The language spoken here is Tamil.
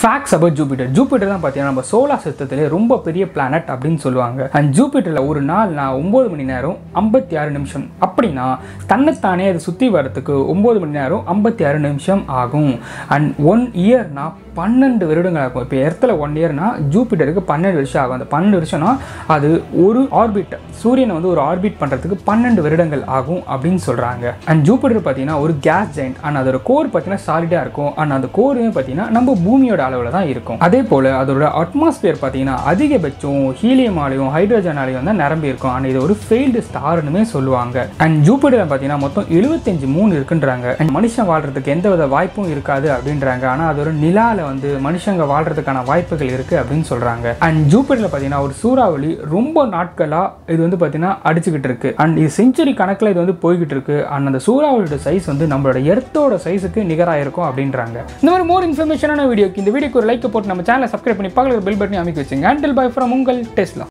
ஃபேக்ட்ஸ் அபவுட் ஜூபிட்டர் ஜூபிட்டர் தான் பார்த்தீங்கன்னா நம்ம சோலார் சிஸ்டத்திலே ரொம்ப பெரிய பிளானட் அப்படின்னு சொல்லுவாங்க. அண்ட் ஜூபிட்டரில் ஒரு நாள் நான் ஒம்பது மணி நேரம் ஐம்பத்தி ஆறு நிமிஷம். அப்படின்னா தன்னைத்தானே அது சுற்றி வரத்துக்கு ஒம்பது மணி நேரம் ஐம்பத்தி ஆறு நிமிஷம் ஆகும். அண்ட் ஒன் இயர்னா பன்னெண்டு வருடங்கள் ஆகும். இப்போ இடத்துல ஒன் இயர்னா ஜூபிட்டருக்கு பன்னெண்டு வருஷம் ஆகும். அந்த பன்னெண்டு வருஷம்னா அது ஒரு ஆர்பிட் சூரியனை வந்து ஒரு ஆர்பிட் பண்ணுறதுக்கு பன்னெண்டு வருடங்கள் ஆகும் அப்படின்னு சொல்கிறாங்க அண்ட் ஜூபிட்டர் பார்த்தீங்கன்னா ஒரு கேஸ் ஜெயின்ட் அண்ட் அதோட கோர் பார்த்தீங்கன்னா சாலிடாக இருக்கும். அண்ட் அந்த கோருமே பார்த்தீங்கன்னா நம்ம பூமியோட அளவில் தான் இருக்கும். அதே போல் அதோட அட்மாஸ்பியர் பார்த்தீங்கன்னா அதிகபட்சம் ஹீலியமாலையும் ஹைட்ரஜனாலையும் தான் நிரம்பி இருக்கும். அண்ட் இது ஒரு ஃபெயில்டு ஸ்டார்னுமே சொல்லுவாங்க. அண்ட் ஜூபிட்டரில் பார்த்தீங்கன்னா மொத்தம் எழுபத்தஞ்சு மூணு இருக்குன்றாங்க. அண்ட் மனுஷன் வாழ்றதுக்கு எந்த வித வாய்ப்பும் இருக்காது அப்படின்றாங்க. ஆனால் ஒரு நிலால வந்து மனுஷங்க வாழ்றதுக்கான வாய்ப்புகள் இருக்கு அப்படின்னு சொல்றாங்க. அண்ட் ஜூபிட்டரில் பார்த்தீங்கன்னா ஒரு சூறாவளி ரொம்ப நாட்களா இது வந்து பார்த்தீங்கன்னா அடிச்சுக்கிட்டு இருக்கு. அண்ட் இது செஞ்சுரி கணக்கில் இது வந்து போய்கிட்டு இருக்கு. அண்ட் அந்த சூறாவளியோட சைஸ் வந்து நம்மளோட எர்த்தோட சைஸுக்கு நிகராக இருக்கும் அப்படின்றாங்க. இந்த மாதிரி மோர் இன்ஃபர்மேஷனான வீடியோக்கு இந்த வீடியோக்கு ஒரு லைக் போட்டு நம்ம சேனலை சப்ஸ்கிரைப் பண்ணி பக்கத்தில் பெல் பட்டனை அமைக்க வச்சுங்க. ஹேண்டில் பை ஃப்ரம் உங்கள் டெஸ்ட்லாம்